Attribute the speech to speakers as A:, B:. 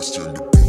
A: Christ in the